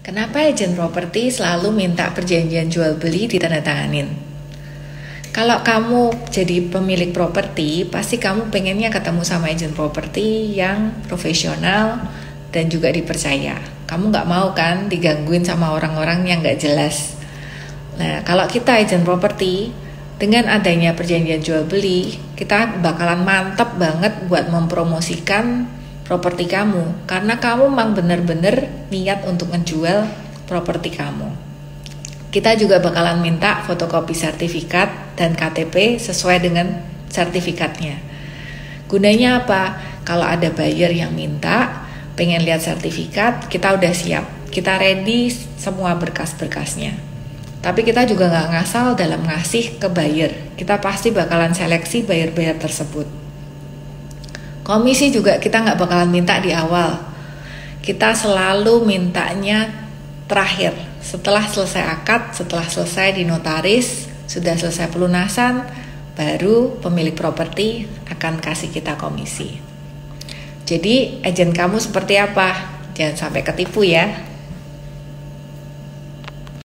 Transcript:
Kenapa agent properti selalu minta perjanjian jual beli ditandatanganin? Kalau kamu jadi pemilik properti, pasti kamu pengennya ketemu sama agent properti yang profesional dan juga dipercaya. Kamu nggak mau kan digangguin sama orang-orang yang nggak jelas. Nah, kalau kita agent properti, dengan adanya perjanjian jual beli, kita bakalan mantap banget buat mempromosikan properti kamu karena kamu memang benar-benar niat untuk menjual properti kamu. Kita juga bakalan minta fotokopi sertifikat dan KTP sesuai dengan sertifikatnya. Gunanya apa? Kalau ada buyer yang minta, pengen lihat sertifikat, kita udah siap. Kita ready semua berkas-berkasnya. Tapi kita juga nggak ngasal dalam ngasih ke buyer. Kita pasti bakalan seleksi buyer-buyer tersebut. Komisi juga kita nggak bakalan minta di awal. Kita selalu mintanya terakhir. Setelah selesai akad, setelah selesai di notaris, sudah selesai pelunasan, baru pemilik properti akan kasih kita komisi. Jadi, agen kamu seperti apa? Jangan sampai ketipu ya.